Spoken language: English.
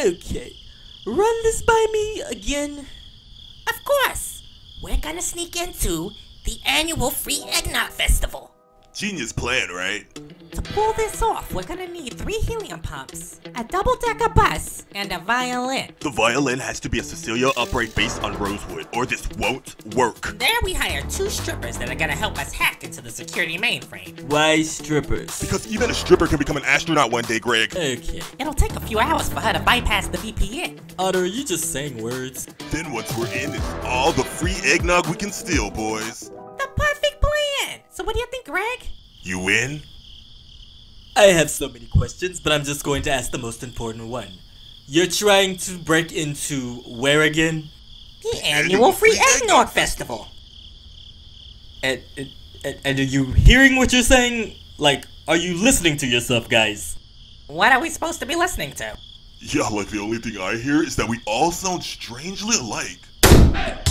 Okay. Run this by me again. Of course, we're gonna sneak into the annual Free Eggnog Festival. Genius plan, right? To pull this off, we're gonna need three helium pumps, a double-decker bus, and a violin. The violin has to be a Cecilia upright based on rosewood, or this won't work. There we hire two strippers that are gonna help us hack into the security mainframe. Why strippers? Because even a stripper can become an astronaut one day, Greg. Okay. It'll take a few hours for her to bypass the VPN. Otter, are you just saying words? Then once we're in, it's all the free eggnog we can steal, boys. The perfect plan! So what do you think, Greg? You win? I have so many questions, but I'm just going to ask the most important one. You're trying to break into where again? The annual Free Eggnog Festival. And, and, and are you hearing what you're saying? Like, are you listening to yourself, guys? What are we supposed to be listening to? Yeah, like the only thing I hear is that we all sound strangely alike.